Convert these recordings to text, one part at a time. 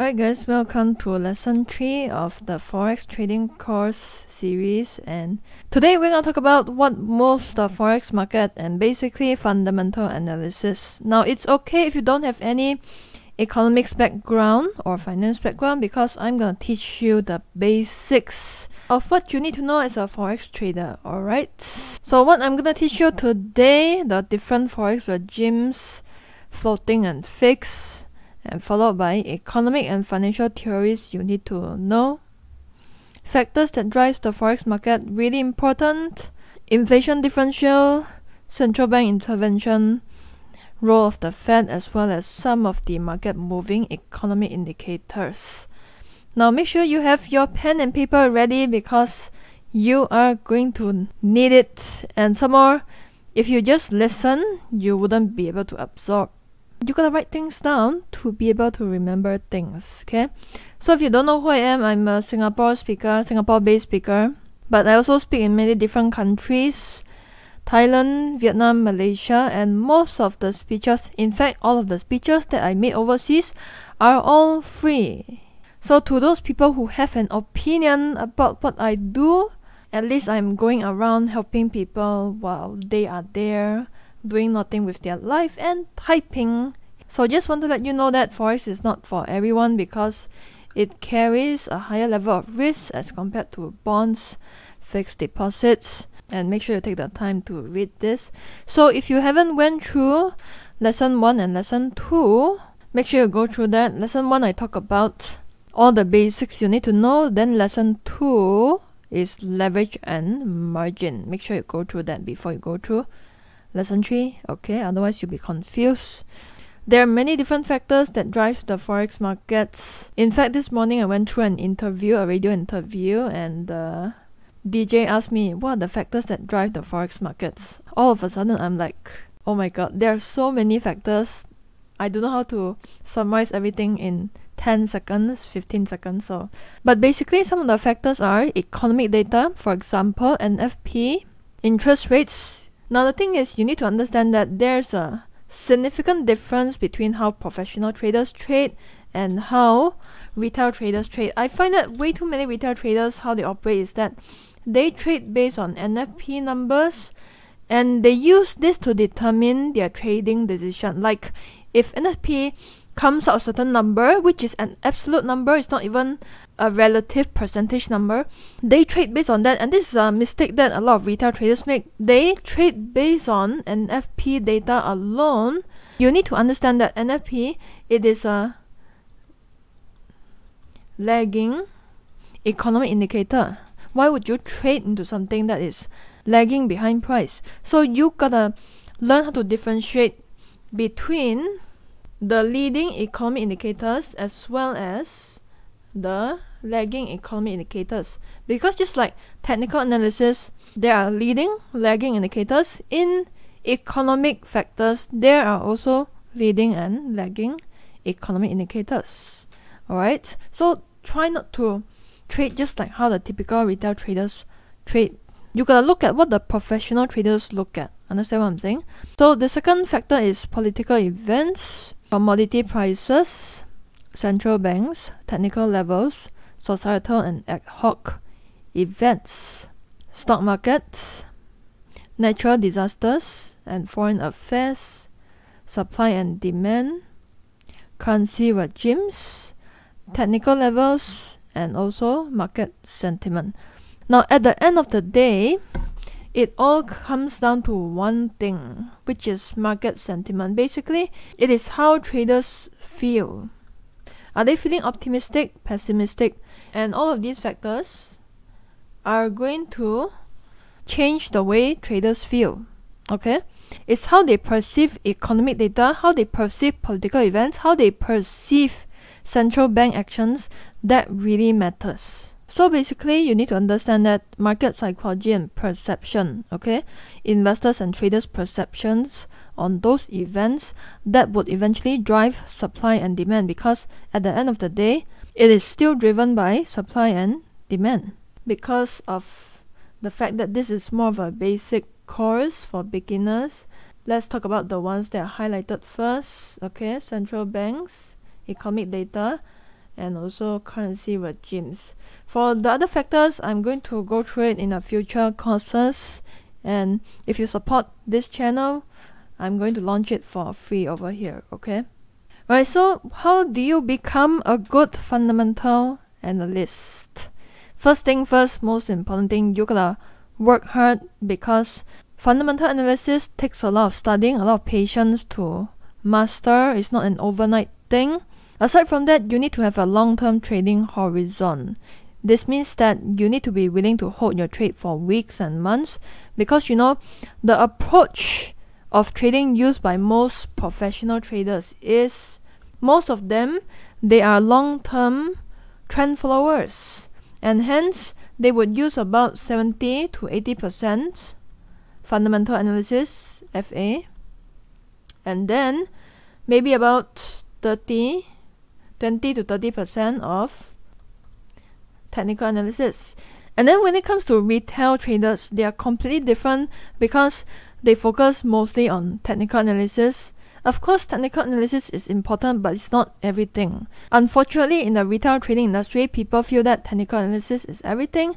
Alright guys, welcome to lesson 3 of the Forex trading course series and today we're going to talk about what moves the Forex market and basically fundamental analysis. Now it's okay if you don't have any economics background or finance background because I'm going to teach you the basics of what you need to know as a forex trader alright so what I'm gonna teach you today the different forex regimes floating and fixed and followed by economic and financial theories you need to know. Factors that drives the forex market really important. Inflation differential, central bank intervention, role of the Fed as well as some of the market moving economic indicators. Now make sure you have your pen and paper ready because you are going to need it and some more if you just listen you wouldn't be able to absorb you gotta write things down to be able to remember things okay so if you don't know who i am i'm a singapore speaker singapore based speaker but i also speak in many different countries thailand vietnam malaysia and most of the speeches in fact all of the speeches that i made overseas are all free so to those people who have an opinion about what i do at least i'm going around helping people while they are there doing nothing with their life and typing. So just want to let you know that Forex is not for everyone because it carries a higher level of risk as compared to bonds, fixed deposits, and make sure you take the time to read this. So if you haven't went through lesson 1 and lesson 2, make sure you go through that. Lesson 1 I talk about all the basics you need to know, then lesson 2 is leverage and margin. Make sure you go through that before you go through lesson 3 okay otherwise you'll be confused there are many different factors that drive the forex markets. In fact this morning i went through an interview a radio interview and the dj asked me what are the factors that drive the forex markets? All of a sudden i'm like oh my god there are so many factors. I don't know how to summarize everything in 10 seconds 15 seconds so. But basically some of the factors are economic data for example nfp interest rates. Now the thing is you need to understand that there's a significant difference between how professional traders trade and how retail traders trade. I find that way too many retail traders how they operate is that they trade based on NFP numbers and they use this to determine their trading decision. Like if NFP comes out a certain number, which is an absolute number, it's not even a relative percentage number. They trade based on that, and this is a mistake that a lot of retail traders make. They trade based on NFP data alone. You need to understand that NFP it is a lagging economic indicator. Why would you trade into something that is lagging behind price? So you gotta learn how to differentiate between the leading economic indicators as well as the lagging economic indicators. Because just like technical analysis there are leading lagging indicators. In economic factors there are also leading and lagging economic indicators. Alright? So try not to trade just like how the typical retail traders trade. You gotta look at what the professional traders look at. Understand what i'm saying? So the second factor is political events commodity prices, central banks, technical levels, societal and ad hoc events, stock markets, natural disasters and foreign affairs, supply and demand, currency regimes, technical levels, and also market sentiment. Now, at the end of the day, it all comes down to one thing, which is market sentiment. Basically, it is how traders feel. Are they feeling optimistic, pessimistic? And all of these factors are going to change the way traders feel. Okay? It's how they perceive economic data, how they perceive political events, how they perceive central bank actions that really matters. So basically, you need to understand that market psychology and perception, okay? Investors and traders' perceptions on those events that would eventually drive supply and demand because at the end of the day, it is still driven by supply and demand. Because of the fact that this is more of a basic course for beginners, let's talk about the ones that are highlighted first, okay? Central banks, economic data, and also currency regimes. For the other factors, I'm going to go through it in a future courses. And if you support this channel, I'm going to launch it for free over here, okay? Right, so how do you become a good fundamental analyst? First thing first, most important thing, you gotta work hard because fundamental analysis takes a lot of studying, a lot of patience to master. It's not an overnight thing. Aside from that, you need to have a long-term trading horizon. This means that you need to be willing to hold your trade for weeks and months because you know the approach of trading used by most professional traders is most of them they are long-term trend followers and hence they would use about 70 to 80% fundamental analysis FA and then maybe about 30 20 to 30% of technical analysis. And then when it comes to retail traders, they are completely different because they focus mostly on technical analysis. Of course, technical analysis is important, but it's not everything. Unfortunately, in the retail trading industry, people feel that technical analysis is everything,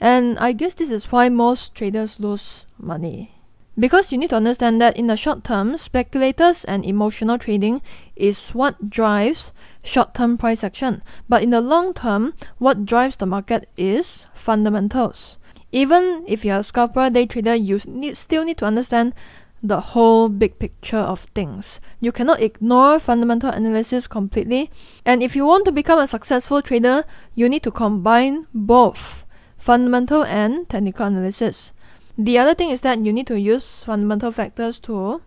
and I guess this is why most traders lose money. Because you need to understand that in the short term, speculators and emotional trading is what drives short term price action. But in the long term, what drives the market is fundamentals. Even if you're a scalper day trader, you need, still need to understand the whole big picture of things. You cannot ignore fundamental analysis completely. And if you want to become a successful trader, you need to combine both fundamental and technical analysis. The other thing is that you need to use fundamental factors to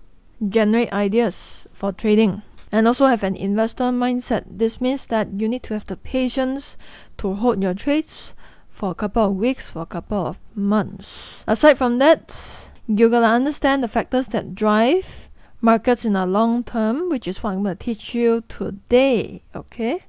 generate ideas for trading and also have an investor mindset. This means that you need to have the patience to hold your trades for a couple of weeks, for a couple of months. Aside from that, you're gonna understand the factors that drive markets in a long term, which is what I'm gonna teach you today, okay?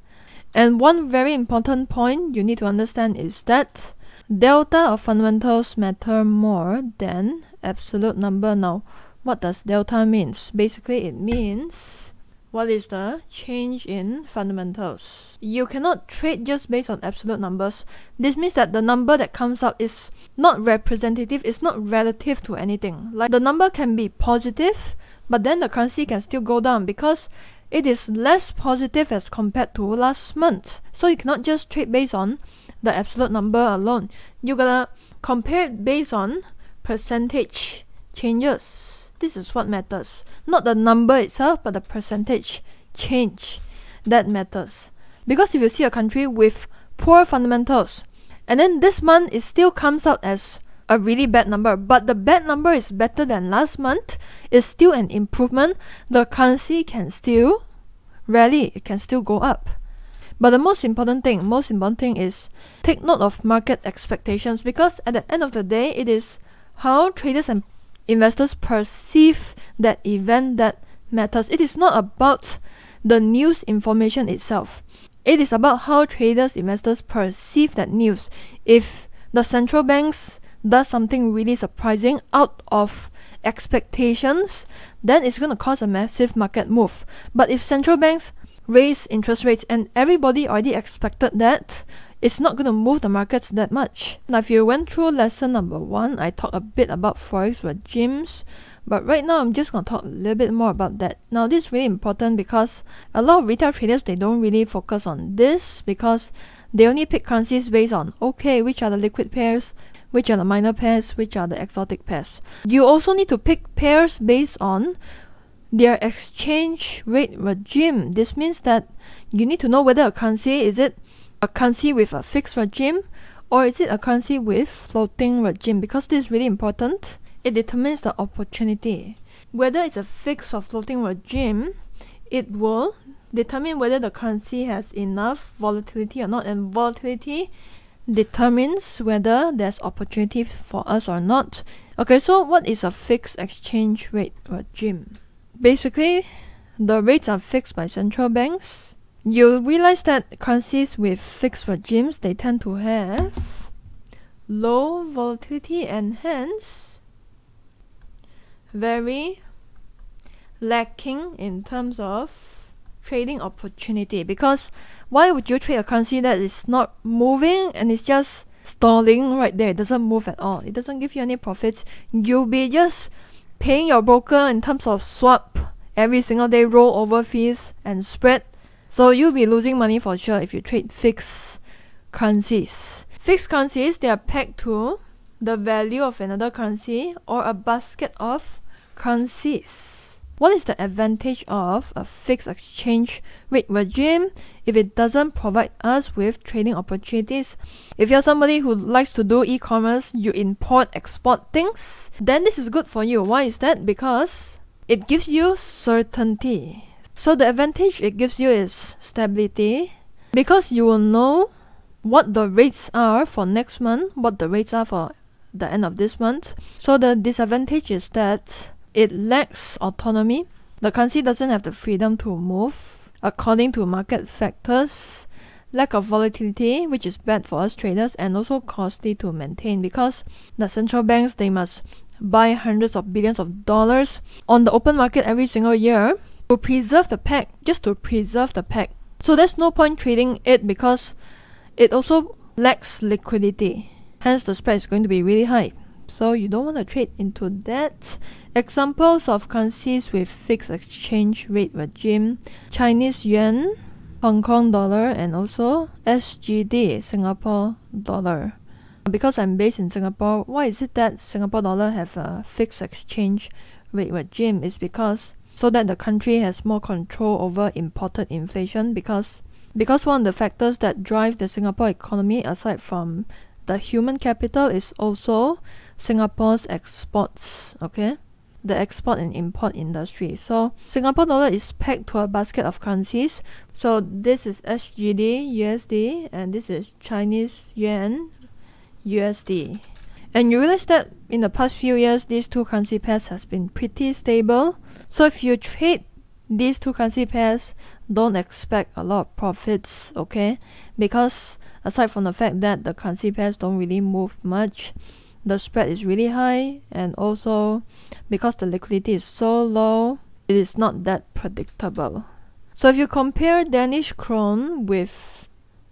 And one very important point you need to understand is that Delta of fundamentals matter more than absolute number. Now, what does delta means? Basically, it means what is the change in fundamentals. You cannot trade just based on absolute numbers. This means that the number that comes out is not representative, it's not relative to anything. Like the number can be positive, but then the currency can still go down because it is less positive as compared to last month. So you cannot just trade based on the absolute number alone. You gotta compare it based on percentage changes. This is what matters. Not the number itself, but the percentage change that matters. Because if you see a country with poor fundamentals, and then this month it still comes out as a really bad number, but the bad number is better than last month, it's still an improvement, the currency can still rally, it can still go up. But the most important thing, most important thing is take note of market expectations because at the end of the day, it is how traders and investors perceive that event that matters. It is not about the news information itself. It is about how traders, investors perceive that news. If the central banks does something really surprising out of expectations, then it's going to cause a massive market move. But if central banks raise interest rates, and everybody already expected that. It's not going to move the markets that much. Now, if you went through lesson number one, I talked a bit about forex regimes, but right now I'm just going to talk a little bit more about that. Now, this is really important because a lot of retail traders they don't really focus on this because they only pick currencies based on okay, which are the liquid pairs, which are the minor pairs, which are the exotic pairs. You also need to pick pairs based on their exchange rate regime. This means that you need to know whether a currency is it a currency with a fixed regime or is it a currency with floating regime because this is really important. It determines the opportunity. Whether it's a fixed or floating regime, it will determine whether the currency has enough volatility or not and volatility determines whether there's opportunity for us or not. Okay, so what is a fixed exchange rate regime? Basically, the rates are fixed by central banks. You realize that currencies with fixed regimes they tend to have low volatility and hence very lacking in terms of trading opportunity because Why would you trade a currency that is not moving and it's just stalling right there? It doesn't move at all. It doesn't give you any profits. You'll be just paying your broker in terms of swap every single day, roll over fees and spread. So you'll be losing money for sure if you trade fixed currencies. Fixed currencies they are pegged to the value of another currency or a basket of What is the advantage of a fixed exchange rate regime if it doesn't provide us with trading opportunities? If you're somebody who likes to do e-commerce, you import, export things, then this is good for you. Why is that? Because it gives you certainty. So the advantage it gives you is stability because you will know what the rates are for next month, what the rates are for the end of this month. So the disadvantage is that it lacks autonomy. The currency doesn't have the freedom to move according to market factors. Lack of volatility, which is bad for us traders and also costly to maintain because the central banks they must buy hundreds of billions of dollars on the open market every single year to preserve the peg, just to preserve the peg. So there's no point trading it because it also lacks liquidity. Hence, the spread is going to be really high. So you don't want to trade into that. Examples of currencies with fixed exchange rate regime: Chinese yuan, Hong Kong dollar, and also SGD, Singapore dollar. Because I'm based in Singapore, why is it that Singapore dollar have a fixed exchange rate regime? Is because so that the country has more control over imported inflation because because one of the factors that drive the Singapore economy aside from the human capital is also Singapore's exports, okay? The export and import industry. So Singapore dollar is pegged to a basket of currencies. So this is SGD, USD, and this is Chinese yuan, USD. And you realize that in the past few years, these two currency pairs has been pretty stable. So if you trade these two currency pairs, don't expect a lot of profits, okay? Because aside from the fact that the currency pairs don't really move much, the spread is really high, and also because the liquidity is so low, it is not that predictable. So if you compare Danish krone with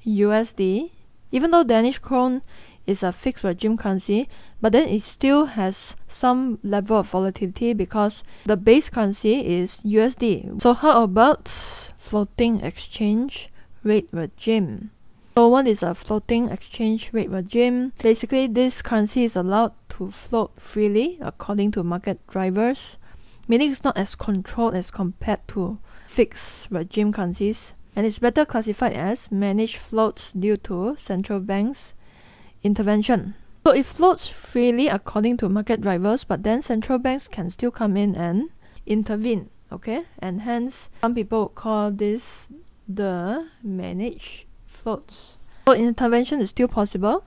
USD, even though Danish krone is a fixed regime currency, but then it still has some level of volatility because the base currency is USD. So how about floating exchange rate regime? So what is a floating exchange rate regime? Basically, this currency is allowed to float freely according to market drivers, meaning it's not as controlled as compared to fixed regime currencies, and it's better classified as managed floats due to central banks intervention. So it floats freely according to market drivers, but then central banks can still come in and intervene. Okay, and hence some people call this the managed floats. So intervention is still possible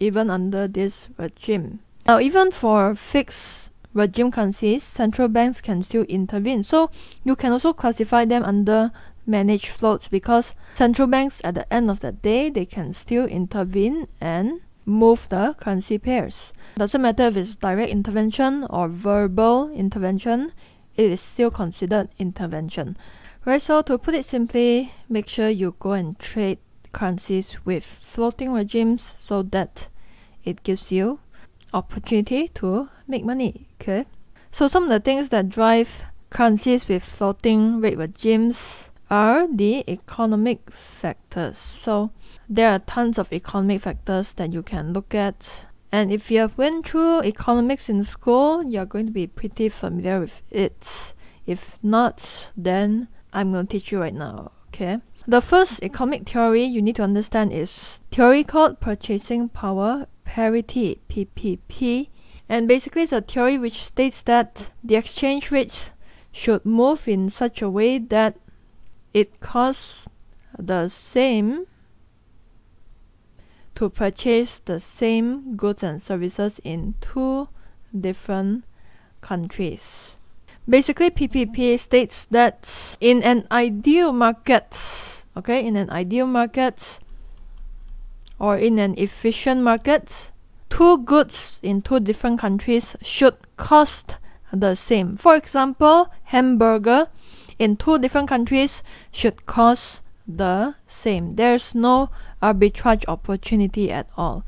even under this regime. Now, even for fixed regime currencies, central banks can still intervene. So you can also classify them under managed floats because central banks at the end of the day they can still intervene and move the currency pairs. Doesn't matter if it's direct intervention or verbal intervention, it is still considered intervention. Right, so to put it simply, make sure you go and trade currencies with floating regimes so that it gives you opportunity to make money. Okay. So some of the things that drive currencies with floating rate regimes are the economic factors. So there are tons of economic factors that you can look at. And if you have went through economics in school, you're going to be pretty familiar with it. If not, then I'm going to teach you right now, okay? The first economic theory you need to understand is theory called purchasing power parity PPP. And basically it's a theory which states that the exchange rates should move in such a way that it costs the same to purchase the same goods and services in two different countries. Basically, PPP states that in an ideal market, okay, in an ideal market or in an efficient market, two goods in two different countries should cost the same. For example, hamburger in two different countries should cost the same. There's no arbitrage opportunity at all.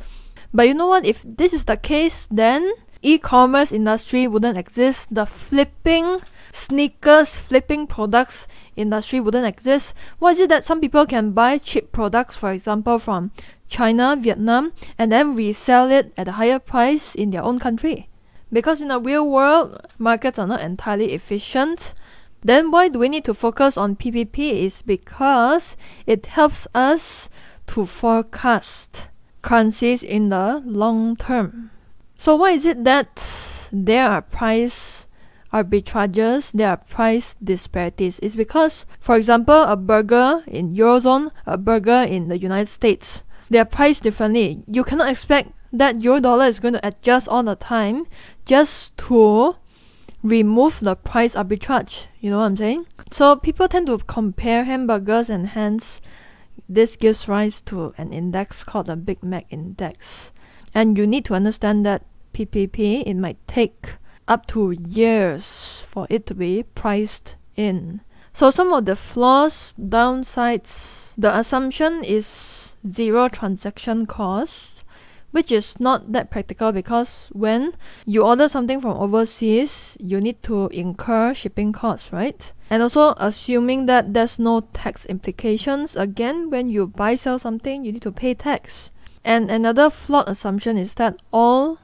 But you know what? If this is the case, then e-commerce industry wouldn't exist. The flipping sneakers, flipping products industry wouldn't exist. Why is it that some people can buy cheap products, for example, from China, Vietnam, and then resell it at a higher price in their own country? Because in the real world, markets are not entirely efficient. Then why do we need to focus on PPP? Is because it helps us to forecast currencies in the long term. So why is it that there are price arbitrages, there are price disparities? It's because, for example, a burger in Eurozone, a burger in the United States, they are priced differently. You cannot expect that your dollar is going to adjust all the time just to remove the price arbitrage. You know what I'm saying? So people tend to compare hamburgers and hence this gives rise to an index called the Big Mac index. And you need to understand that PPP it might take up to years for it to be priced in. So some of the flaws, downsides, the assumption is zero transaction cost which is not that practical because when you order something from overseas, you need to incur shipping costs, right? And also assuming that there's no tax implications, again, when you buy sell something, you need to pay tax. And another flawed assumption is that all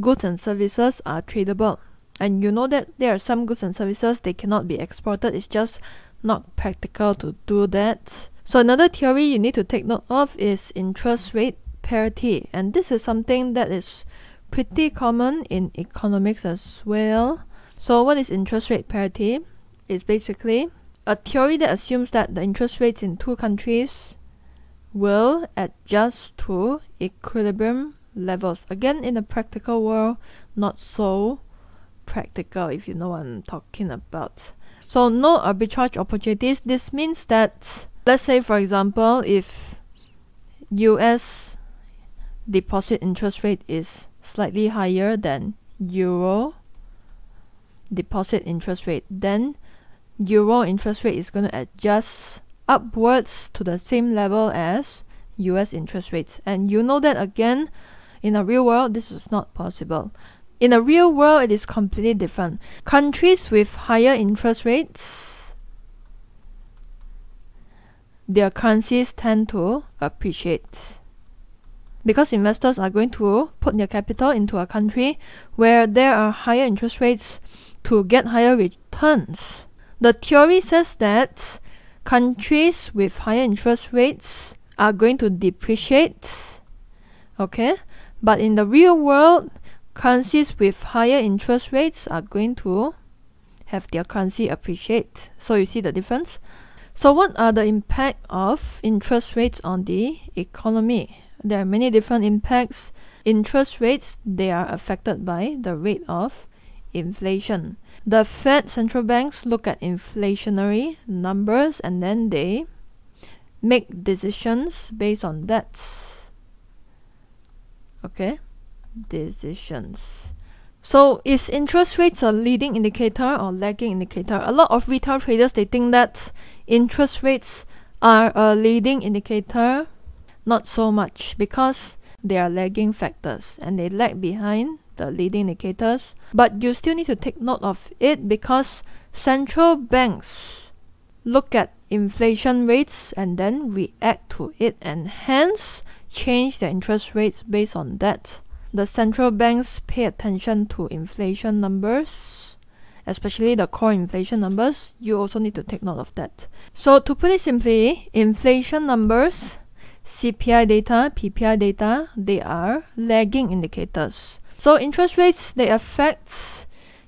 goods and services are tradable. And you know that there are some goods and services they cannot be exported. It's just not practical to do that. So another theory you need to take note of is interest rate parity and this is something that is pretty common in economics as well. So what is interest rate parity? It's basically a theory that assumes that the interest rates in two countries will adjust to equilibrium levels. Again, in the practical world, not so practical if you know what I'm talking about. So no arbitrage opportunities. This means that let's say for example if US deposit interest rate is slightly higher than euro deposit interest rate, then euro interest rate is going to adjust upwards to the same level as US interest rates. And you know that again, in a real world, this is not possible. In a real world, it is completely different. Countries with higher interest rates, their currencies tend to appreciate because investors are going to put their capital into a country where there are higher interest rates to get higher returns. The theory says that countries with higher interest rates are going to depreciate. Okay? But in the real world, currencies with higher interest rates are going to have their currency appreciate. So you see the difference? So what are the impact of interest rates on the economy? There are many different impacts. Interest rates, they are affected by the rate of inflation. The Fed central banks look at inflationary numbers and then they make decisions based on that. Okay? Decisions. So is interest rates a leading indicator or lagging indicator? A lot of retail traders they think that interest rates are a leading indicator not so much because they are lagging factors and they lag behind the leading indicators. But you still need to take note of it because central banks look at inflation rates and then react to it and hence change their interest rates based on that. The central banks pay attention to inflation numbers, especially the core inflation numbers. You also need to take note of that. So, to put it simply, inflation numbers CPI data, PPI data, they are lagging indicators. So interest rates, they affect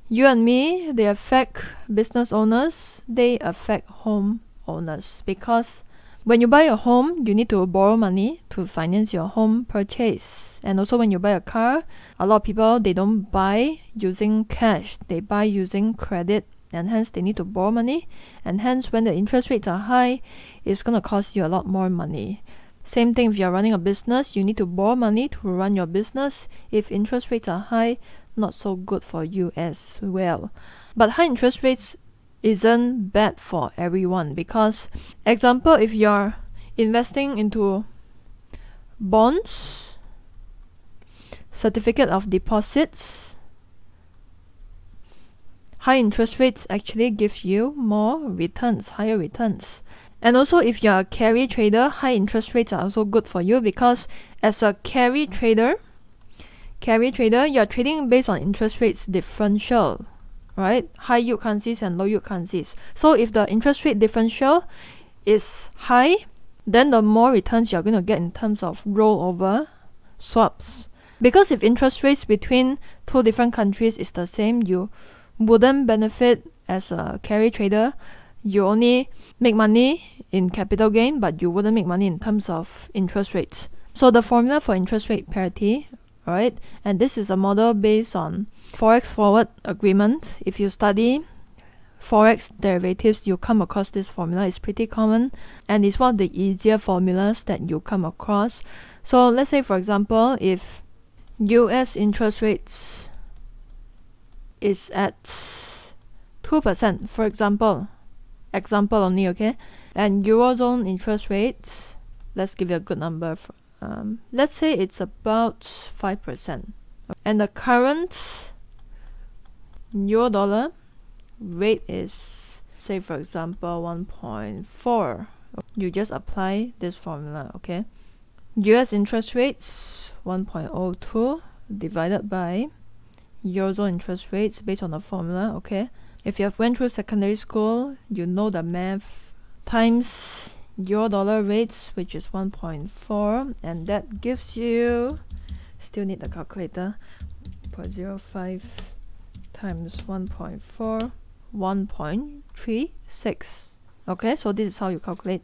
you and me, they affect business owners, they affect home owners because when you buy a home, you need to borrow money to finance your home purchase. And also when you buy a car, a lot of people they don't buy using cash, they buy using credit and hence they need to borrow money and hence when the interest rates are high, it's going to cost you a lot more money. Same thing if you're running a business, you need to borrow money to run your business. If interest rates are high, not so good for you as well. But high interest rates isn't bad for everyone because example if you're investing into bonds certificate of deposits high interest rates actually give you more returns higher returns and also if you're a carry trader high interest rates are also good for you because as a carry trader carry trader you're trading based on interest rates differential right? High yield currencies and low yield currencies. So if the interest rate differential is high, then the more returns you're going to get in terms of rollover swaps. Because if interest rates between two different countries is the same, you wouldn't benefit as a carry trader. You only make money in capital gain, but you wouldn't make money in terms of interest rates. So the formula for interest rate parity, right? And this is a model based on Forex forward agreement. If you study Forex derivatives, you come across this formula. It's pretty common and it's one of the easier formulas that you come across. So let's say for example, if US interest rates is at 2%, for example, example only, okay? And Eurozone interest rates, let's give you a good number. For, um, let's say it's about 5%. And the current euro dollar rate is say for example 1.4 you just apply this formula okay US interest rates 1.02 divided by Eurozone interest rates based on the formula okay if you have went through secondary school you know the math times your dollar rates which is 1.4 and that gives you still need the calculator 0.05 times 1.4 1.36 okay so this is how you calculate.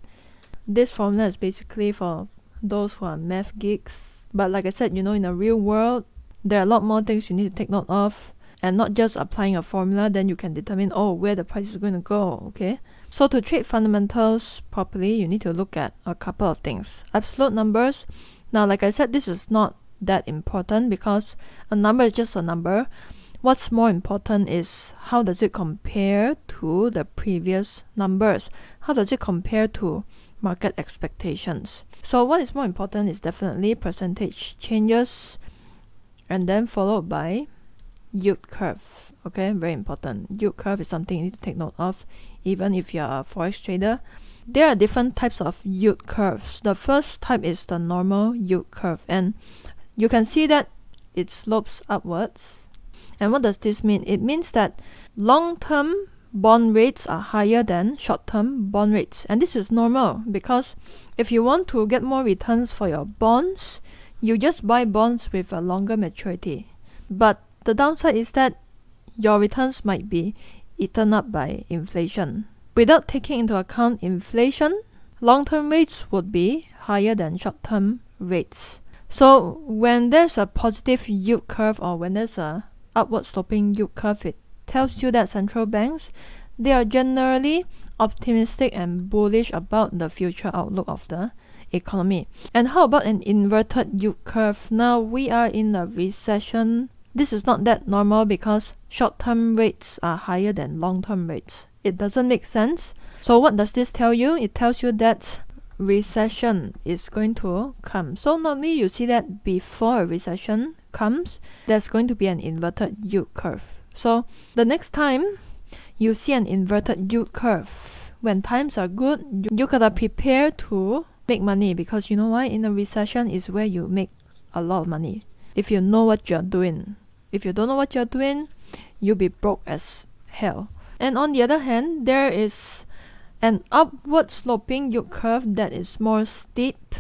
This formula is basically for those who are math geeks. But like I said you know in the real world there are a lot more things you need to take note of and not just applying a formula then you can determine oh where the price is going to go okay so to trade fundamentals properly you need to look at a couple of things absolute numbers now like I said this is not that important because a number is just a number What's more important is how does it compare to the previous numbers? How does it compare to market expectations? So what is more important is definitely percentage changes and then followed by yield curve. Okay, very important. Yield curve is something you need to take note of even if you're a forex trader. There are different types of yield curves. The first type is the normal yield curve and you can see that it slopes upwards and what does this mean? It means that long-term bond rates are higher than short-term bond rates. And this is normal because if you want to get more returns for your bonds, you just buy bonds with a longer maturity. But the downside is that your returns might be eaten up by inflation. Without taking into account inflation, long-term rates would be higher than short-term rates. So when there's a positive yield curve or when there's a upward sloping yield curve, it tells you that central banks they are generally optimistic and bullish about the future outlook of the economy. And how about an inverted yield curve? Now we are in a recession. This is not that normal because short-term rates are higher than long-term rates. It doesn't make sense. So what does this tell you? It tells you that recession is going to come. So normally you see that before a recession comes, there's going to be an inverted yield curve. So the next time you see an inverted yield curve, when times are good, you, you gotta prepare to make money because you know why? In a recession is where you make a lot of money. If you know what you're doing. If you don't know what you're doing, you'll be broke as hell. And on the other hand, there is an upward sloping yield curve that is more steep.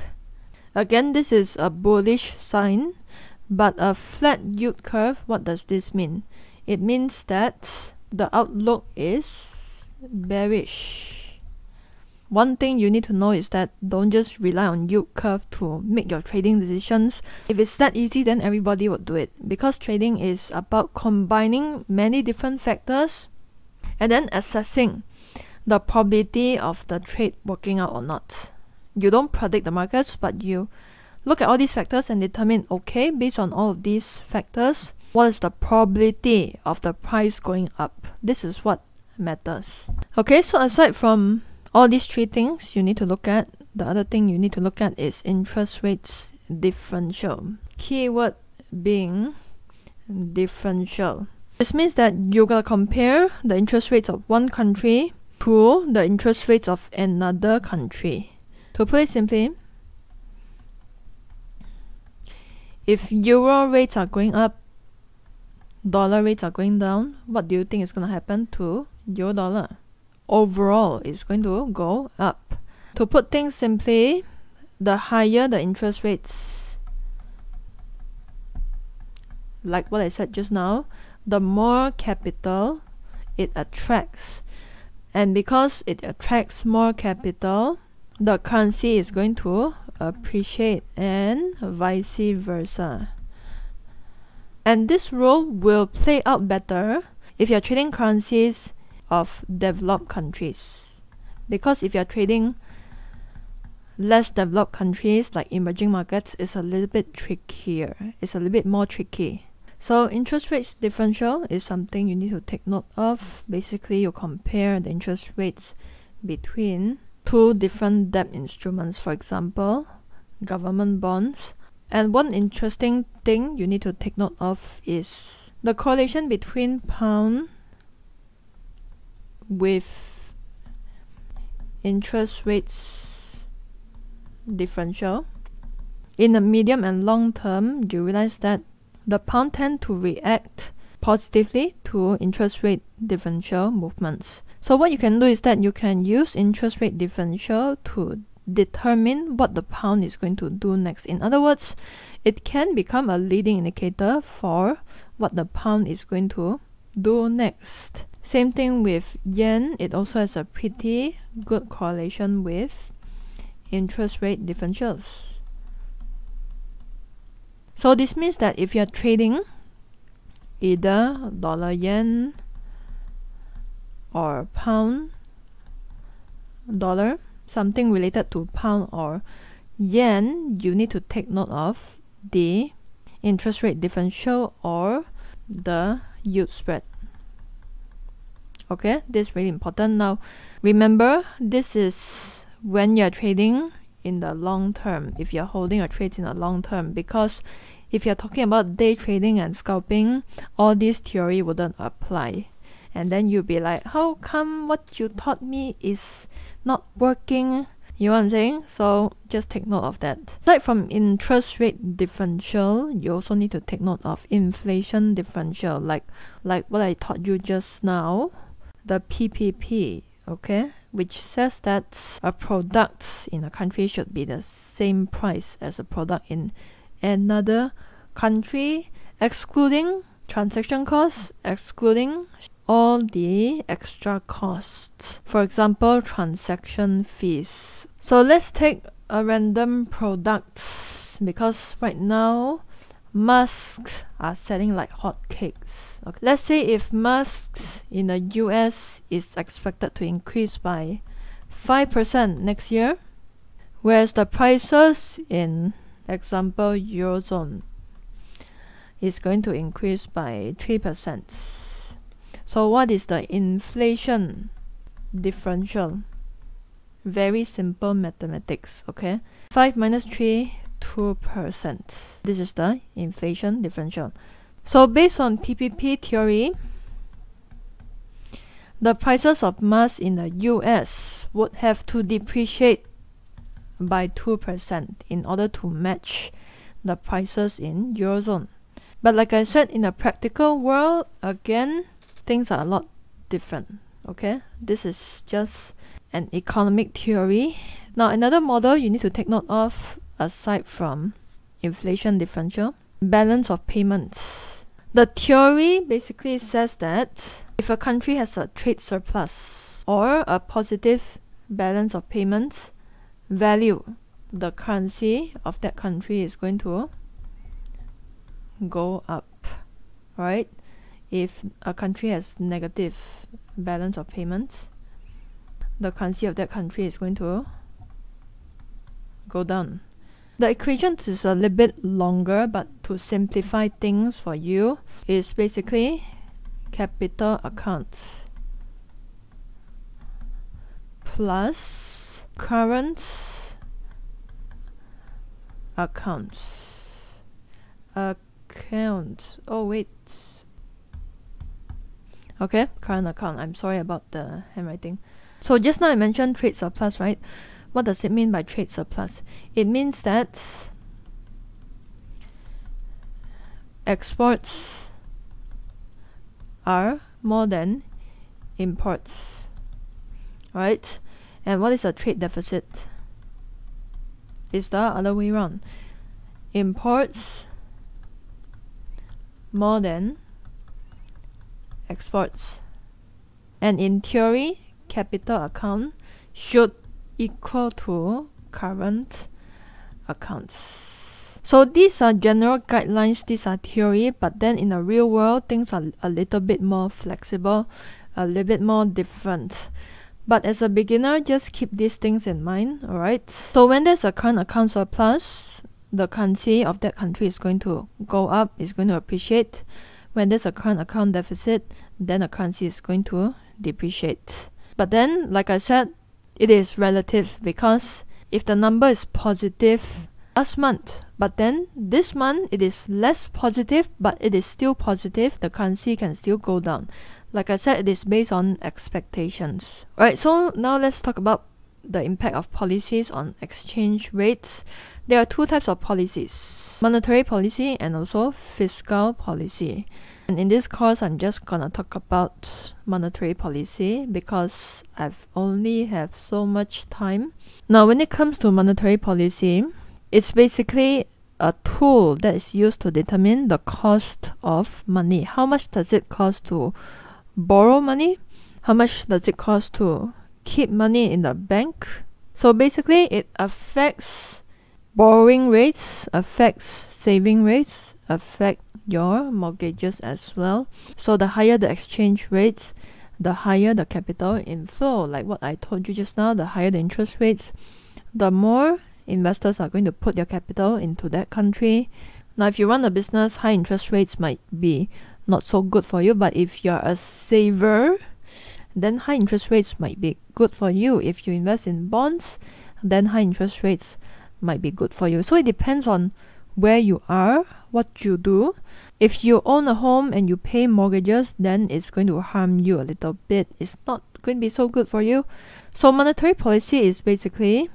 Again, this is a bullish sign, but a flat yield curve, what does this mean? It means that the outlook is bearish. One thing you need to know is that don't just rely on yield curve to make your trading decisions. If it's that easy, then everybody would do it. Because trading is about combining many different factors and then assessing the probability of the trade working out or not. You don't predict the markets, but you look at all these factors and determine okay, based on all of these factors, what is the probability of the price going up? This is what matters. Okay, so aside from all these three things you need to look at, the other thing you need to look at is interest rates differential. Keyword being differential. This means that you're gonna compare the interest rates of one country to the interest rates of another country. To put it simply, if euro rates are going up, dollar rates are going down, what do you think is going to happen to your dollar? Overall, it's going to go up. To put things simply, the higher the interest rates, like what I said just now, the more capital it attracts. And because it attracts more capital, the currency is going to appreciate and vice versa. And this rule will play out better if you're trading currencies of developed countries. Because if you're trading less developed countries like emerging markets, it's a little bit trickier. It's a little bit more tricky. So interest rates differential is something you need to take note of. Basically, you compare the interest rates between two different debt instruments, for example, government bonds. And one interesting thing you need to take note of is the correlation between pound with interest rates differential. In the medium and long term, you realize that the pound tend to react positively to interest rate differential movements. So what you can do is that you can use interest rate differential to determine what the pound is going to do next. In other words, it can become a leading indicator for what the pound is going to do next. Same thing with yen, it also has a pretty good correlation with interest rate differentials. So this means that if you're trading either dollar yen or pound dollar, something related to pound or yen, you need to take note of the interest rate differential or the yield spread. Okay, this is really important. Now, remember, this is when you're trading in the long term if you're holding a trade in the long term because if you're talking about day trading and scalping all this theory wouldn't apply and then you'll be like how come what you taught me is not working you know what I'm saying? So just take note of that. Aside from interest rate differential, you also need to take note of inflation differential, like like what I taught you just now, the PPP. Okay, which says that a product in a country should be the same price as a product in another country, excluding transaction costs, excluding all the extra costs. For example, transaction fees. So let's take a random product because right now masks are selling like hotcakes. Okay. Let's say if masks in the US is expected to increase by 5% next year, whereas the prices in example Eurozone is going to increase by 3%. So what is the inflation differential? Very simple mathematics, okay? 5 minus 3, 2%. This is the inflation differential. So based on PPP theory, the prices of mass in the US would have to depreciate by 2% in order to match the prices in Eurozone. But like I said, in the practical world, again, things are a lot different. Okay, this is just an economic theory. Now, another model you need to take note of, aside from inflation differential, balance of payments. The theory basically says that if a country has a trade surplus or a positive balance of payments value, the currency of that country is going to go up, right? If a country has negative balance of payments, the currency of that country is going to go down. The equation is a little bit longer, but to simplify things for you, is basically capital accounts plus current accounts. Account oh wait. Okay current account. I'm sorry about the handwriting. So just now I mentioned trade surplus right what does it mean by trade surplus? It means that exports are more than imports right? And what is a trade deficit? Is the other way around. Imports more than exports. And in theory, capital account should equal to current accounts. So these are general guidelines, these are theory, but then in the real world, things are a little bit more flexible, a little bit more different. But as a beginner, just keep these things in mind, alright? So when there's a current account surplus, the currency of that country is going to go up, is going to appreciate. When there's a current account deficit, then the currency is going to depreciate. But then, like I said, it is relative because if the number is positive last month, but then this month it is less positive, but it is still positive, the currency can still go down. Like I said, it is based on expectations. Right, so now let's talk about the impact of policies on exchange rates. There are two types of policies monetary policy and also fiscal policy. And in this course, I'm just gonna talk about monetary policy because I've only have so much time. Now, when it comes to monetary policy, it's basically a tool that is used to determine the cost of money. How much does it cost to borrow money? How much does it cost to keep money in the bank? So basically, it affects borrowing rates affects saving rates affect your mortgages as well. So the higher the exchange rates the higher the capital inflow. Like what i told you just now the higher the interest rates the more investors are going to put their capital into that country. Now if you run a business high interest rates might be not so good for you but if you're a saver then high interest rates might be good for you. If you invest in bonds then high interest rates might be good for you. So it depends on where you are, what you do. If you own a home and you pay mortgages, then it's going to harm you a little bit. It's not going to be so good for you. So monetary policy is basically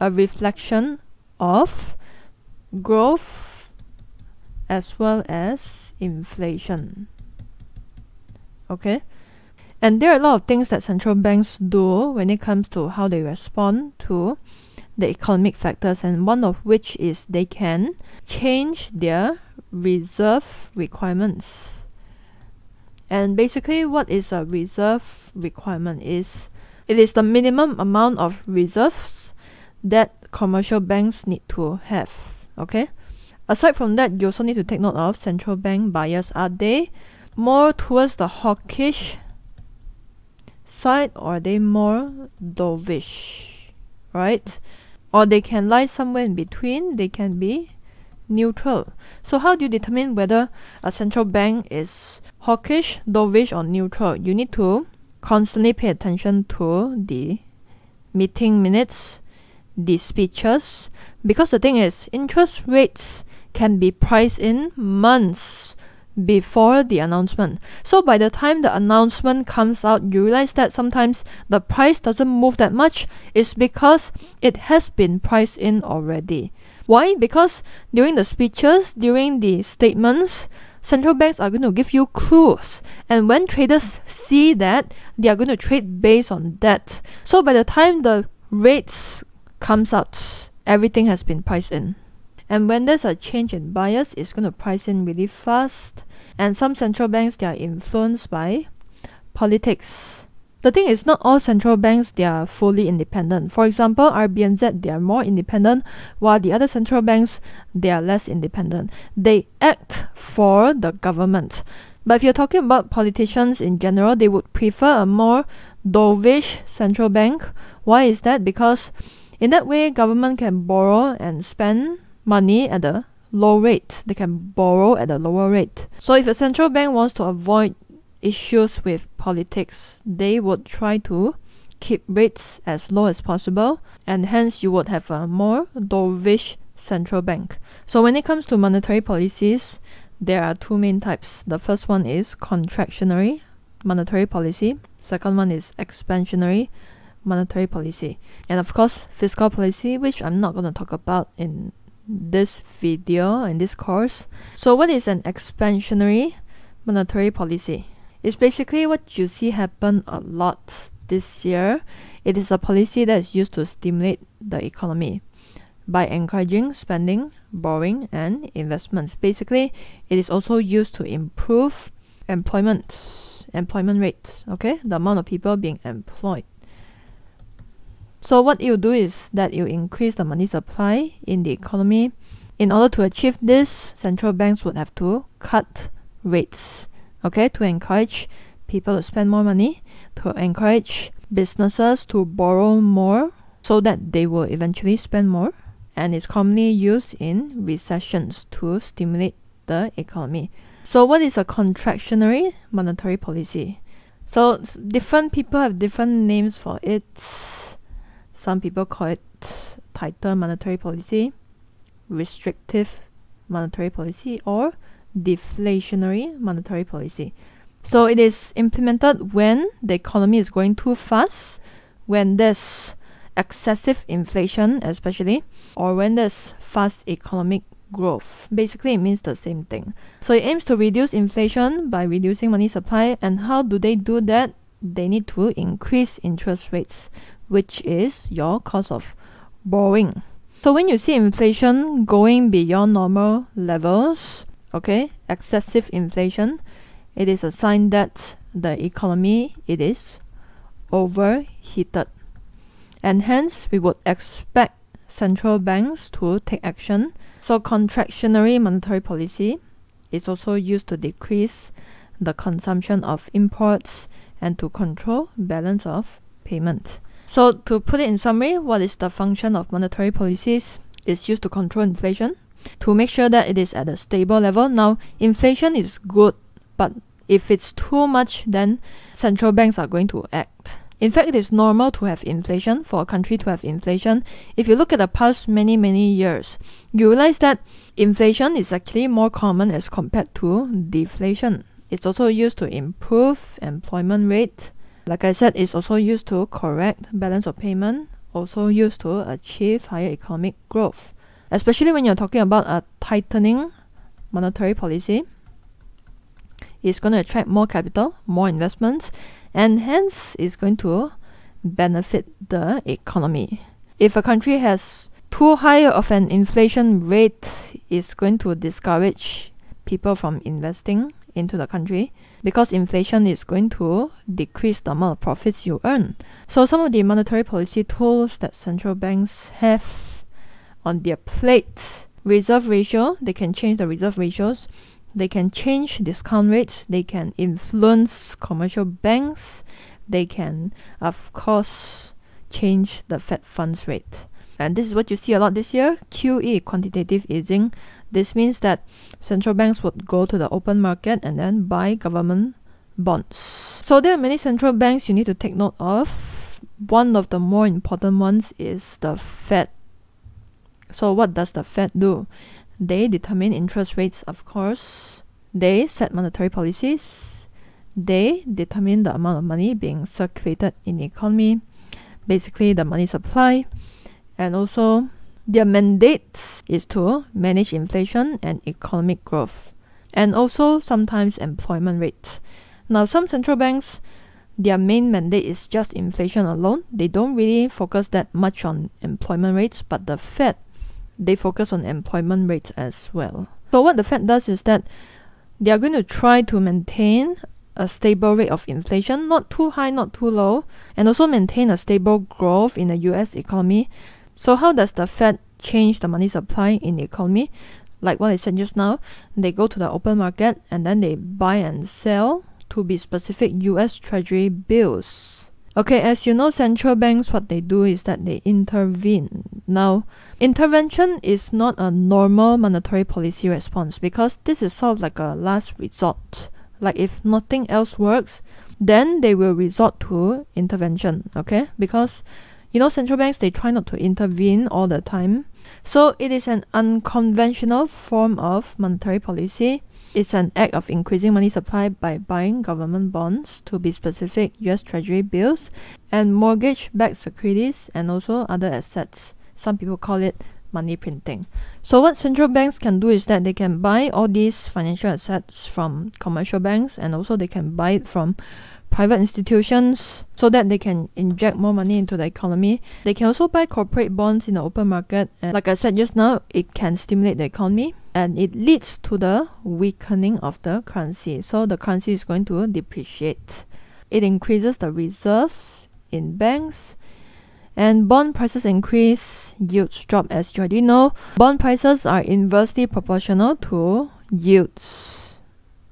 a reflection of growth as well as inflation. Okay? And there are a lot of things that central banks do when it comes to how they respond to the economic factors, and one of which is they can change their reserve requirements. And basically, what is a reserve requirement is it is the minimum amount of reserves that commercial banks need to have. Okay. Aside from that, you also need to take note of central bank bias. Are they more towards the hawkish side or are they more dovish? Right? Or they can lie somewhere in between, they can be neutral. So how do you determine whether a central bank is hawkish, dovish or neutral? You need to constantly pay attention to the meeting minutes, the speeches, because the thing is interest rates can be priced in months before the announcement. So by the time the announcement comes out, you realize that sometimes the price doesn't move that much. It's because it has been priced in already. Why? Because during the speeches, during the statements, central banks are going to give you clues. And when traders see that, they are going to trade based on that. So by the time the rates comes out, everything has been priced in. And when there's a change in bias, it's going to price in really fast. And some central banks, they are influenced by politics. The thing is, not all central banks they are fully independent. For example, RBNZ they are more independent, while the other central banks they are less independent. They act for the government. But if you're talking about politicians in general, they would prefer a more dovish central bank. Why is that? Because in that way, government can borrow and spend money at a low rate. They can borrow at a lower rate. So if a central bank wants to avoid issues with politics, they would try to keep rates as low as possible, and hence you would have a more dovish central bank. So when it comes to monetary policies, there are two main types. The first one is contractionary monetary policy. Second one is expansionary monetary policy. And of course, fiscal policy, which I'm not going to talk about in this video and this course. So what is an expansionary monetary policy? It's basically what you see happen a lot this year. It is a policy that is used to stimulate the economy by encouraging spending, borrowing, and investments. Basically, it is also used to improve employment, employment rates, okay, the amount of people being employed. So what you do is that you increase the money supply in the economy. In order to achieve this, central banks would have to cut rates, okay, to encourage people to spend more money, to encourage businesses to borrow more so that they will eventually spend more and is commonly used in recessions to stimulate the economy. So what is a contractionary monetary policy? So different people have different names for it. Some people call it tighter monetary policy, restrictive monetary policy, or deflationary monetary policy. So it is implemented when the economy is growing too fast, when there's excessive inflation, especially, or when there's fast economic growth. Basically, it means the same thing. So it aims to reduce inflation by reducing money supply. And how do they do that? They need to increase interest rates, which is your cost of borrowing. So when you see inflation going beyond normal levels, okay, excessive inflation, it is a sign that the economy it is overheated and hence we would expect central banks to take action. So contractionary monetary policy is also used to decrease the consumption of imports and to control balance of payment. So to put it in summary, what is the function of monetary policies? It's used to control inflation, to make sure that it is at a stable level. Now, inflation is good, but if it's too much, then central banks are going to act. In fact, it is normal to have inflation, for a country to have inflation. If you look at the past many, many years, you realize that inflation is actually more common as compared to deflation. It's also used to improve employment rate. Like I said, it's also used to correct balance of payment, also used to achieve higher economic growth. Especially when you're talking about a tightening monetary policy, it's going to attract more capital, more investments, and hence it's going to benefit the economy. If a country has too high of an inflation rate, it's going to discourage people from investing into the country because inflation is going to decrease the amount of profits you earn. So some of the monetary policy tools that central banks have on their plate, reserve ratio, they can change the reserve ratios they can change discount rates, they can influence commercial banks, they can, of course, change the Fed funds rate. And this is what you see a lot this year QE, quantitative easing. This means that central banks would go to the open market and then buy government bonds. So there are many central banks you need to take note of. One of the more important ones is the Fed. So, what does the Fed do? They determine interest rates, of course. They set monetary policies. They determine the amount of money being circulated in the economy, basically the money supply. And also, their mandate is to manage inflation and economic growth, and also sometimes employment rate. Now, some central banks, their main mandate is just inflation alone. They don't really focus that much on employment rates, but the Fed they focus on employment rates as well. So what the Fed does is that they are going to try to maintain a stable rate of inflation, not too high, not too low, and also maintain a stable growth in the US economy. So how does the Fed change the money supply in the economy? Like what I said just now, they go to the open market and then they buy and sell to be specific US Treasury bills. Okay, as you know, central banks, what they do is that they intervene. Now, intervention is not a normal monetary policy response because this is sort of like a last resort. Like if nothing else works, then they will resort to intervention, okay? Because you know central banks they try not to intervene all the time. So it is an unconventional form of monetary policy. It's an act of increasing money supply by buying government bonds, to be specific, US Treasury bills, and mortgage backed securities, and also other assets. Some people call it money printing. So, what central banks can do is that they can buy all these financial assets from commercial banks and also they can buy it from private institutions so that they can inject more money into the economy. They can also buy corporate bonds in the open market. And like I said just now, it can stimulate the economy and it leads to the weakening of the currency. So the currency is going to depreciate. It increases the reserves in banks and bond prices increase, yields drop as you already know. Bond prices are inversely proportional to yields.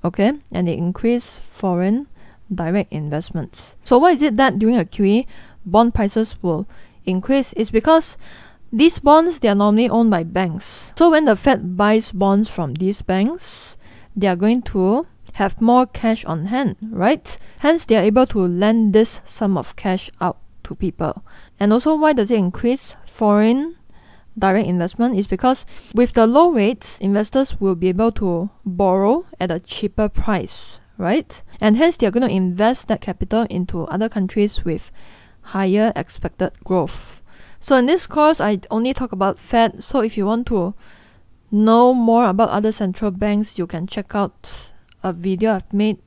Okay, and they increase foreign direct investments. So why is it that during a QE, bond prices will increase? It's because these bonds they are normally owned by banks. So when the Fed buys bonds from these banks, they are going to have more cash on hand, right? Hence they are able to lend this sum of cash out to people. And also why does it increase foreign direct investment is because with the low rates, investors will be able to borrow at a cheaper price, right? And hence they are going to invest that capital into other countries with higher expected growth. So in this course, I only talk about Fed. So if you want to know more about other central banks, you can check out a video I've made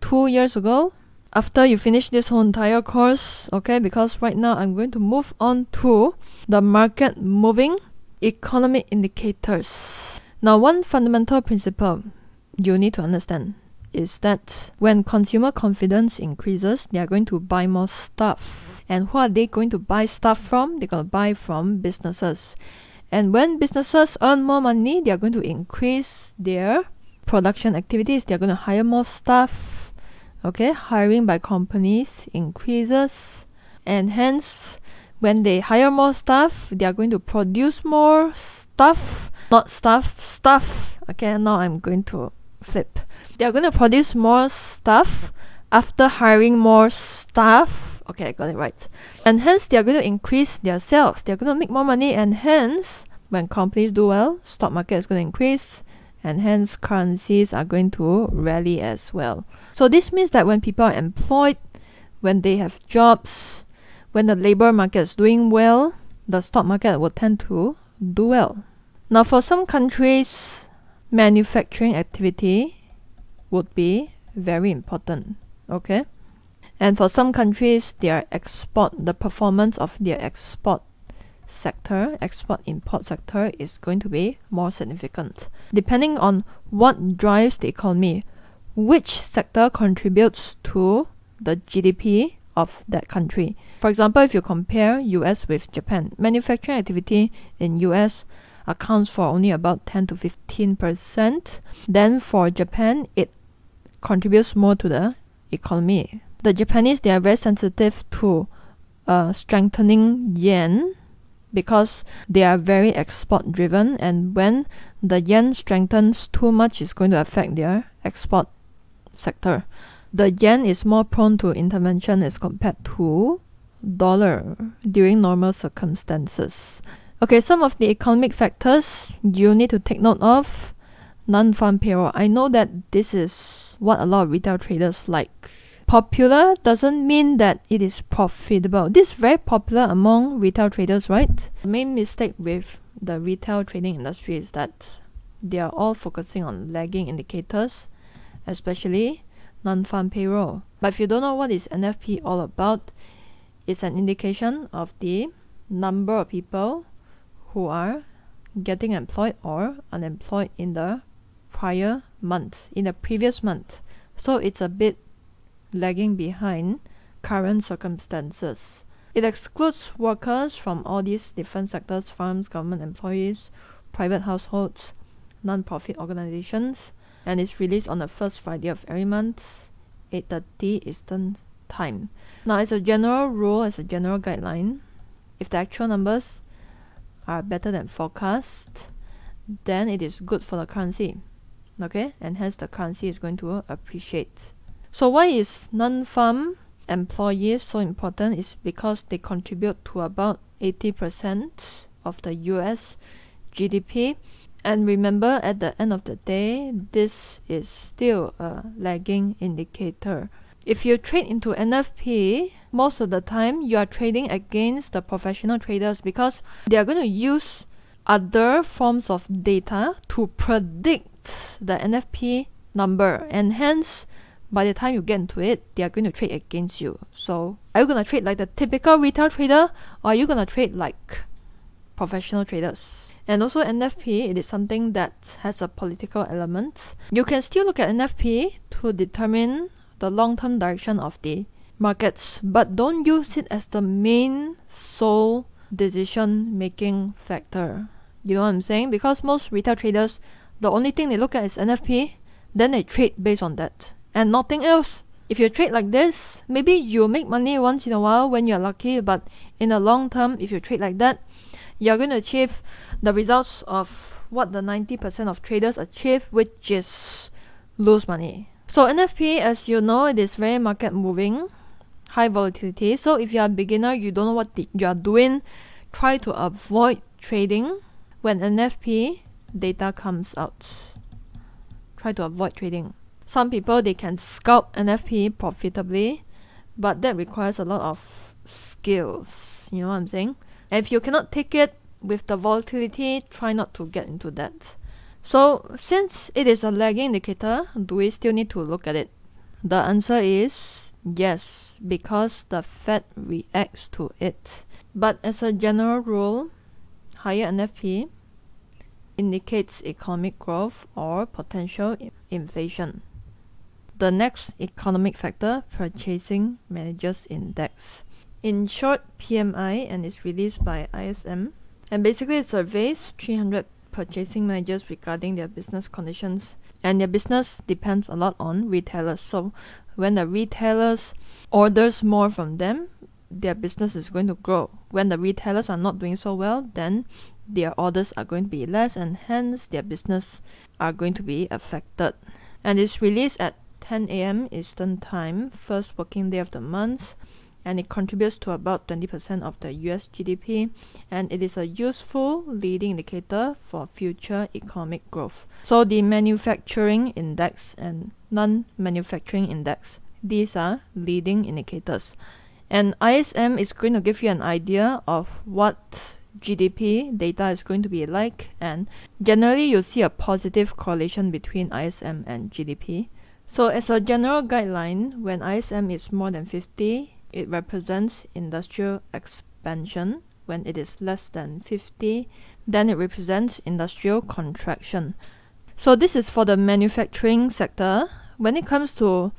two years ago. After you finish this whole entire course, okay, because right now I'm going to move on to the market moving economic indicators. Now, one fundamental principle you need to understand is that when consumer confidence increases, they are going to buy more stuff. And who are they going to buy stuff from? They're going to buy from businesses. And when businesses earn more money, they are going to increase their production activities. They are going to hire more staff. Okay, hiring by companies increases. And hence, when they hire more staff, they are going to produce more stuff. Not stuff, stuff. Okay, now I'm going to flip they're going to produce more stuff after hiring more staff. Okay, I got it right. And hence, they're going to increase their sales. They're going to make more money, and hence, when companies do well, stock market is going to increase, and hence currencies are going to rally as well. So this means that when people are employed, when they have jobs, when the labor market is doing well, the stock market will tend to do well. Now, for some countries, manufacturing activity would be very important. Okay? And for some countries, their export, the performance of their export sector, export import sector is going to be more significant. Depending on what drives the economy, which sector contributes to the GDP of that country. For example, if you compare US with Japan, manufacturing activity in US accounts for only about 10 to 15%. Then for Japan, it contributes more to the economy. The Japanese they are very sensitive to uh, strengthening yen because they are very export driven and when the yen strengthens too much it's going to affect their export sector. The yen is more prone to intervention as compared to dollar during normal circumstances. Okay, some of the economic factors you need to take note of. Non-farm payroll. I know that this is what a lot of retail traders like. Popular doesn't mean that it is profitable. This is very popular among retail traders, right? The main mistake with the retail trading industry is that they are all focusing on lagging indicators, especially non-farm payroll. But if you don't know what is NFP all about, it's an indication of the number of people who are getting employed or unemployed in the prior month, in the previous month. So it's a bit lagging behind current circumstances. It excludes workers from all these different sectors farms, government employees, private households, non profit organizations, and is released on the first Friday of every month, 8.30 Eastern Time. Now, as a general rule, as a general guideline, if the actual numbers are better than forecast, then it is good for the currency okay and hence the currency is going to appreciate So why is non-farm employees so important is because they contribute to about 80% of the US GDP. And remember, at the end of the day, this is still a lagging indicator. If you trade into NFP, most of the time you are trading against the professional traders because they are going to use other forms of data to predict the NFP number and hence by the time you get into it, they are going to trade against you. So, are you going to trade like the typical retail trader or are you going to trade like professional traders? And also NFP, it is something that has a political element. You can still look at NFP to determine the long-term direction of the markets, but don't use it as the main sole decision-making factor. You know what I'm saying? Because most retail traders, the only thing they look at is NFP, then they trade based on that and nothing else. If you trade like this, maybe you'll make money once in a while when you're lucky, but in the long term, if you trade like that, you're going to achieve the results of what the 90% of traders achieve, which is lose money. So NFP, as you know, it is very market moving, high volatility. So if you are a beginner, you don't know what you are doing, try to avoid trading when NFP data comes out. Try to avoid trading. Some people they can scalp NFP profitably, but that requires a lot of skills. You know what I'm saying? If you cannot take it with the volatility, try not to get into that. So since it is a lagging indicator, do we still need to look at it? The answer is yes, because the Fed reacts to it. But as a general rule, higher NFP indicates economic growth or potential inflation. The next economic factor, Purchasing Managers Index. In short, PMI and is released by ISM. And basically it surveys 300 purchasing managers regarding their business conditions. And their business depends a lot on retailers. So when the retailers orders more from them, their business is going to grow. When the retailers are not doing so well, then their orders are going to be less and hence their business are going to be affected. And it's released at 10 a.m. Eastern Time, first working day of the month, and it contributes to about 20% of the US GDP, and it is a useful leading indicator for future economic growth. So the manufacturing index and non-manufacturing index, these are leading indicators. And ISM is going to give you an idea of what GDP data is going to be like, and generally you'll see a positive correlation between ISM and GDP. So as a general guideline, when ISM is more than 50, it represents industrial expansion. When it is less than 50, then it represents industrial contraction. So this is for the manufacturing sector. When it comes to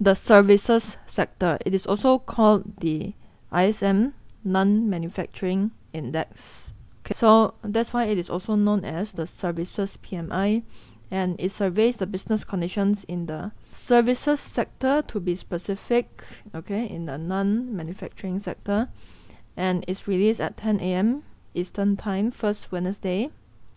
the services sector, it is also called the ISM non-manufacturing index. Okay, so that's why it is also known as the services PMI and it surveys the business conditions in the services sector to be specific, okay, in the non-manufacturing sector, and it's released at 10 a.m. Eastern Time, first Wednesday,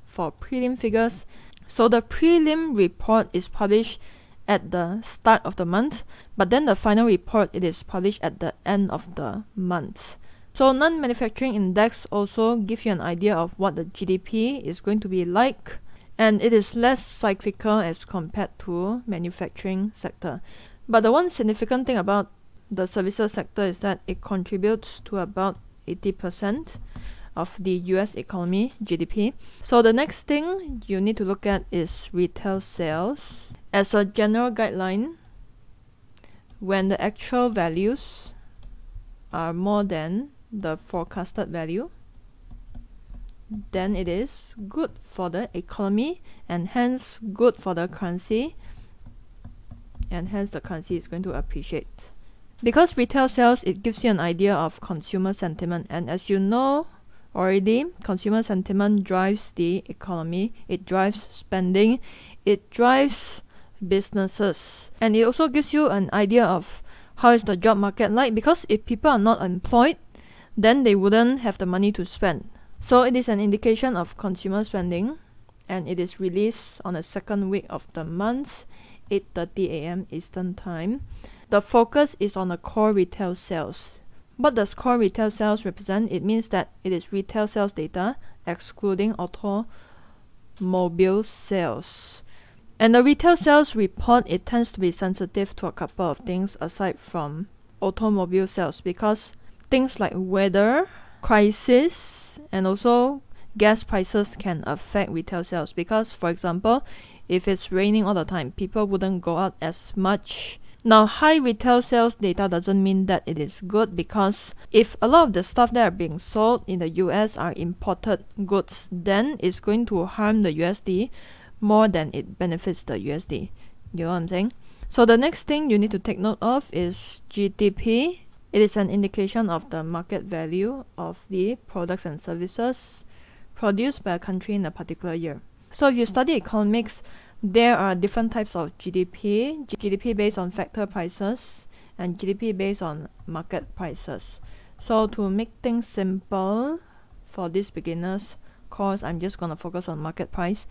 for prelim figures. So the prelim report is published at the start of the month, but then the final report it is published at the end of the month. So non-manufacturing index also give you an idea of what the GDP is going to be like and it is less cyclical as compared to manufacturing sector. But the one significant thing about the services sector is that it contributes to about 80% of the US economy GDP. So the next thing you need to look at is retail sales. As a general guideline, when the actual values are more than the forecasted value, then it is good for the economy and hence good for the currency and hence the currency is going to appreciate. Because retail sales, it gives you an idea of consumer sentiment and as you know already, consumer sentiment drives the economy, it drives spending, it drives businesses and it also gives you an idea of how is the job market like because if people are not employed then they wouldn't have the money to spend so it is an indication of consumer spending and it is released on the second week of the month. 8:30 a.m. Eastern Time. The focus is on the core retail sales. What does core retail sales represent? It means that it is retail sales data excluding automobile sales. And the retail sales report it tends to be sensitive to a couple of things aside from automobile sales because things like weather, crisis, and also gas prices can affect retail sales. Because for example if it's raining all the time people wouldn't go out as much. Now high retail sales data doesn't mean that it is good because if a lot of the stuff that are being sold in the US are imported goods then it's going to harm the USD more than it benefits the USD you know what I'm saying? So the next thing you need to take note of is GDP it is an indication of the market value of the products and services produced by a country in a particular year. So if you study economics, there are different types of GDP, GDP based on factor prices and GDP based on market prices. So to make things simple for this beginners course, I'm just going to focus on market price.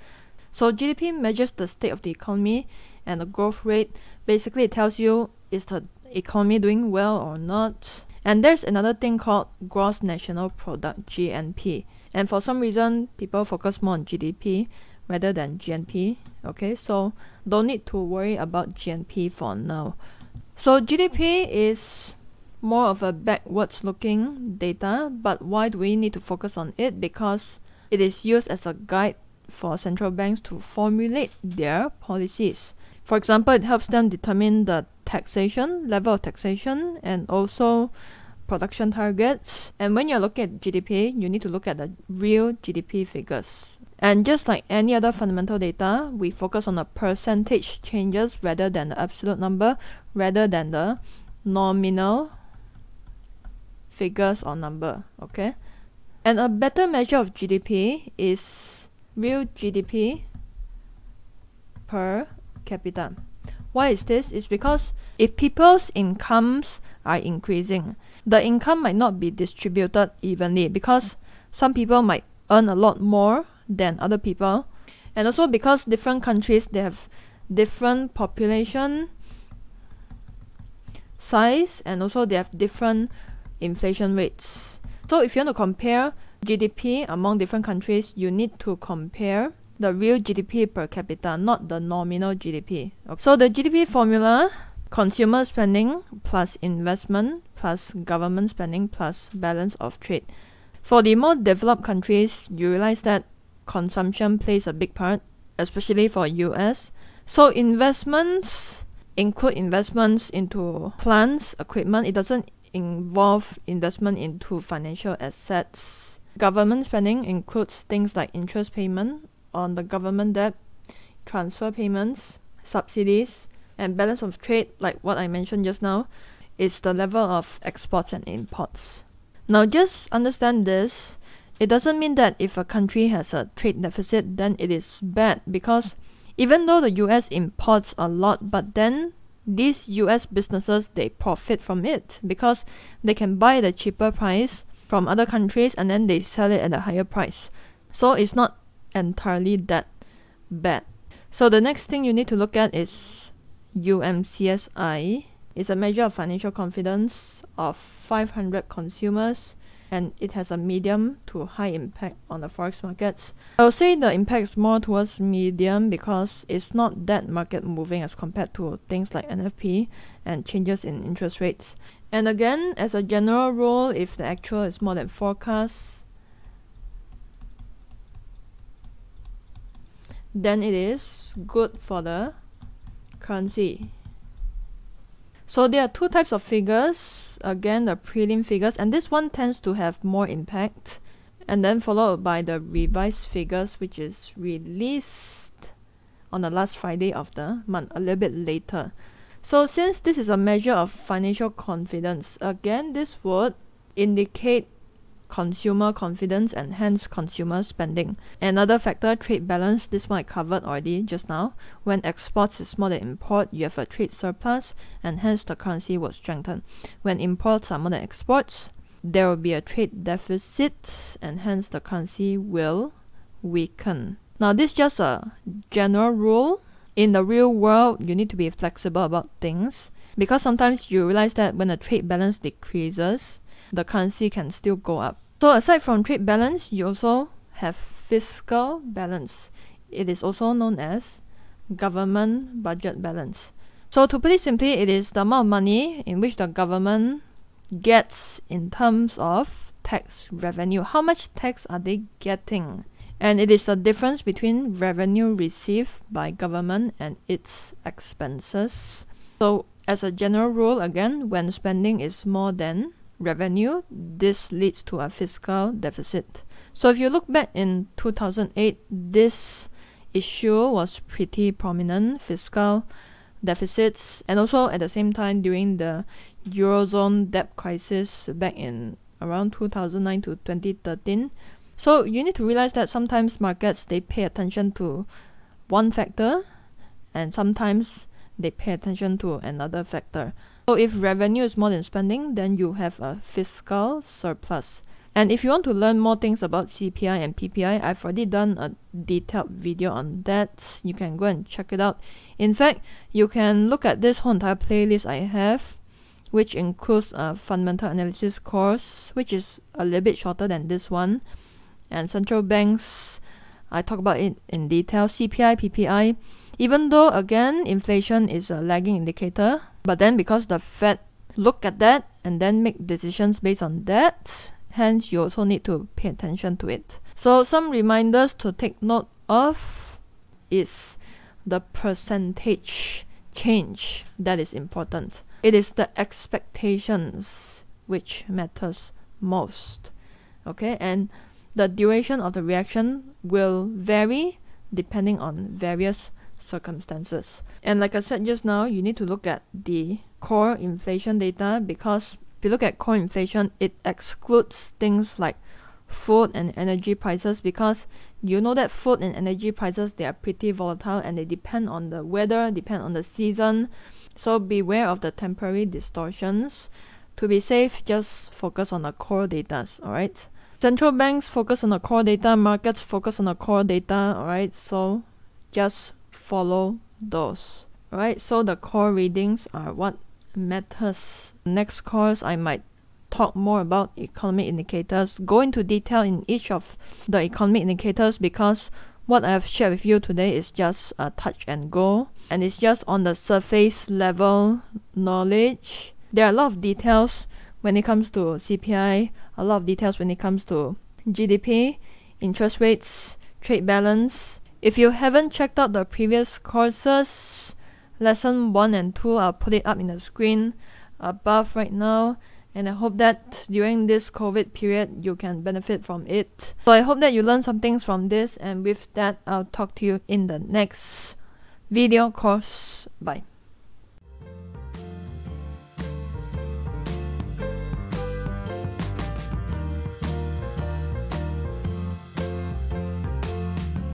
So GDP measures the state of the economy and the growth rate. Basically, it tells you is the economy doing well or not. And there's another thing called gross national product GNP. And for some reason, people focus more on GDP rather than GNP. Okay, so don't need to worry about GNP for now. So GDP is more of a backwards looking data, but why do we need to focus on it? Because it is used as a guide for central banks to formulate their policies. For example, it helps them determine the taxation, level of taxation, and also production targets. And when you're looking at GDP, you need to look at the real GDP figures. And just like any other fundamental data, we focus on the percentage changes rather than the absolute number, rather than the nominal figures or number. Okay? And a better measure of GDP is real GDP per capita. Why is this? It's because if people's incomes are increasing, the income might not be distributed evenly because some people might earn a lot more than other people and also because different countries they have different population size and also they have different inflation rates so if you want to compare GDP among different countries you need to compare the real GDP per capita not the nominal GDP okay. so the GDP formula consumer spending plus investment plus government spending plus balance of trade. For the more developed countries, you realize that consumption plays a big part, especially for US. So investments include investments into plants, equipment. It doesn't involve investment into financial assets. Government spending includes things like interest payment on the government debt, transfer payments, subsidies, and balance of trade, like what I mentioned just now, is the level of exports and imports. Now, just understand this. It doesn't mean that if a country has a trade deficit, then it is bad because even though the US imports a lot, but then these US businesses they profit from it because they can buy the cheaper price from other countries and then they sell it at a higher price. So it's not entirely that bad. So the next thing you need to look at is UMCSI It's a measure of financial confidence of 500 consumers and it has a medium to high impact on the forex markets. I would say the impact is more towards medium because it's not that market moving as compared to things like NFP and changes in interest rates. And again, as a general rule, if the actual is more than forecast, then it is good for the currency. So there are two types of figures. Again, the prelim figures, and this one tends to have more impact. And then followed by the revised figures, which is released on the last Friday of the month, a little bit later. So since this is a measure of financial confidence, again, this would indicate consumer confidence and hence consumer spending. Another factor, trade balance, this one I covered already just now. When exports is more than import, you have a trade surplus and hence the currency will strengthen. When imports are more than exports, there will be a trade deficit and hence the currency will weaken. Now this is just a general rule in the real world, you need to be flexible about things because sometimes you realize that when the trade balance decreases, the currency can still go up. So aside from trade balance, you also have fiscal balance. It is also known as government budget balance. So to put it simply, it is the amount of money in which the government gets in terms of tax revenue. How much tax are they getting? And it is the difference between revenue received by government and its expenses. So as a general rule, again, when spending is more than revenue, this leads to a fiscal deficit. So if you look back in 2008, this issue was pretty prominent fiscal deficits and also at the same time during the eurozone debt crisis back in around 2009 to 2013 so you need to realize that sometimes markets they pay attention to one factor and sometimes they pay attention to another factor so if revenue is more than spending then you have a fiscal surplus and if you want to learn more things about CPI and PPI, I've already done a detailed video on that. You can go and check it out. In fact, you can look at this whole entire playlist I have, which includes a fundamental analysis course, which is a little bit shorter than this one. And central banks, I talk about it in detail. CPI, PPI, even though again, inflation is a lagging indicator, but then because the Fed look at that and then make decisions based on that, hence you also need to pay attention to it. So some reminders to take note of is the percentage change that is important. It is the expectations which matters most. Okay, and the duration of the reaction will vary depending on various circumstances. And like I said just now, you need to look at the core inflation data because if you look at core inflation, it excludes things like food and energy prices because you know that food and energy prices they are pretty volatile and they depend on the weather, depend on the season. So beware of the temporary distortions. To be safe, just focus on the core data, alright? Central banks focus on the core data, markets focus on the core data, alright? So just follow those. Right, so the core readings are what matters. Next course, I might talk more about economic indicators, go into detail in each of the economic indicators because what I have shared with you today is just a touch and go and it's just on the surface level knowledge. There are a lot of details when it comes to CPI, a lot of details when it comes to GDP, interest rates, trade balance. If you haven't checked out the previous courses, lesson 1 and 2 I'll put it up in the screen above right now and I hope that during this COVID period you can benefit from it. So I hope that you learn some things from this and with that I'll talk to you in the next video course. Bye.